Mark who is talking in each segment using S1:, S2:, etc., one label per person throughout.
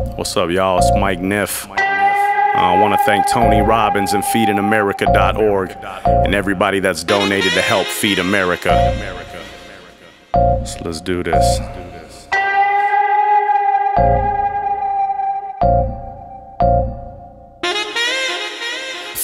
S1: What's up, y'all? It's Mic Nif. Uh, I want to thank Tony Robbins and FeedingAmerica.org and everybody that's donated to help feed America. So let's do this.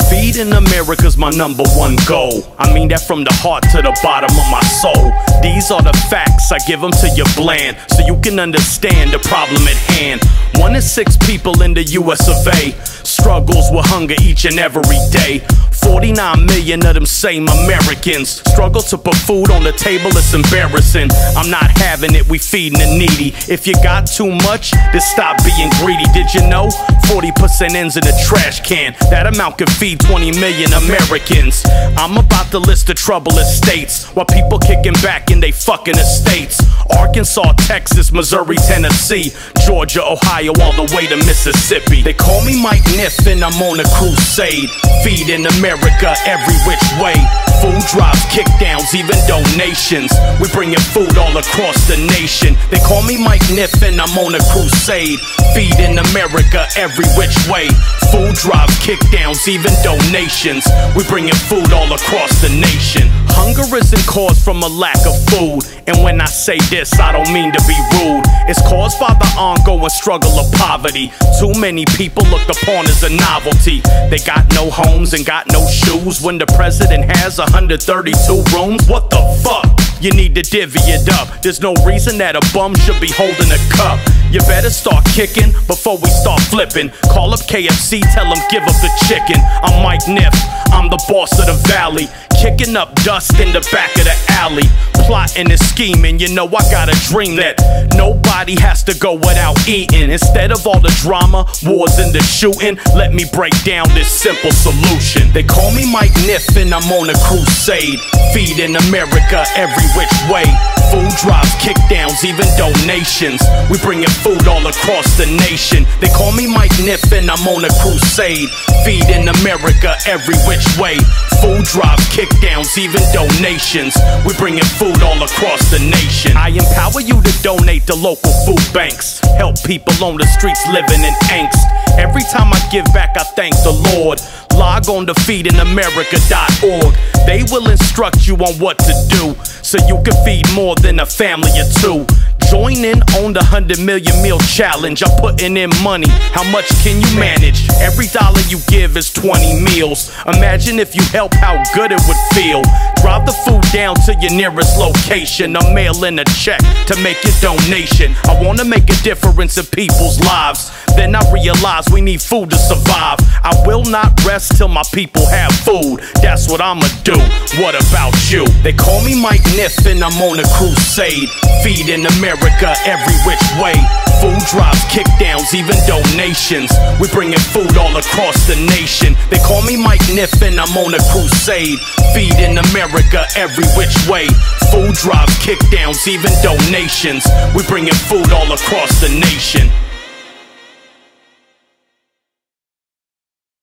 S1: Feeding America's my number one goal. I mean that from the heart to the bottom of my soul. These are the facts, I give them to you bland, so you can understand the problem at hand. One in six people in the US of A struggles with hunger each and every day. 49 million of them same Americans struggle to put food on the table, it's embarrassing. I'm not having it, we feeding the needy. If you got too much, then stop being greedy. Did you know 40% ends in a trash can? That amount could feed 20 million Americans. I'm about to list the troublous states while people kicking back in they fucking estates. Arkansas, Texas, Missouri, Tennessee, Georgia, Ohio, all the way to Mississippi. They call me Mic Nif and I'm on a crusade, feeding America every which way. Food drives, kickdowns, even donations. We bringing food all across the nation. They call me Mic Nif and I'm on a crusade, feeding America every which way. Food drives, kickdowns, even donations. We bringing food all across the nation. Hunger isn't caused from a lack of food. And when I say this, I don't mean to be rude. It's caused by the ongoing struggle of poverty. Too many people looked upon as a novelty. They got no homes and got no shoes. When the president has 132 rooms, what the fuck? You need to divvy it up. There's no reason that a bum should be holding a cup. You better start kicking before we start flipping. Call up KFC, tell them give up the chicken. I'm Mic Nif, I'm the boss of the valley. Kicking up dust in the back of the alley. Plotting and scheming, you know I got a dream that nobody has to go without eating. Instead of all the drama, wars and the shooting, let me break down this simple solution. They call me Mic Nif and I'm on a crusade. Feeding America every which way. Food drives, kickdowns, even donations. We bringing food all across the nation. They call me Mike Niff and I'm on a crusade. Feeding America every which way. Food drives, kickdowns, even donations. We bringing food all across the nation. I empower you to donate to local food banks. Help people on the streets living in angst. Every time I give back, I thank the Lord. Log on to feedingamerica.org. They will instruct you on what to do so you can feed more than a family or two. Join in on the 100 million meal challenge. I'm putting in money. How much can you manage? Every dollar you give is 20 meals. Imagine if you help, how good it would feel. Drop the food down to your nearest location. I'm mailing a check to make your donation. I wanna make a difference in people's lives. Then I realize we need food to survive. I will not rest till my people have food. That's what I'ma do. What about you? They call me Mic Nif and I'm on a crusade. Feeding America every which way. Food drives, kickdowns, even donations. We bringing food all across the nation. They call me Mic Nif and I'm on a crusade. Feeding America every which way. Food drives, kickdowns, even donations. We bringing food all across the nation.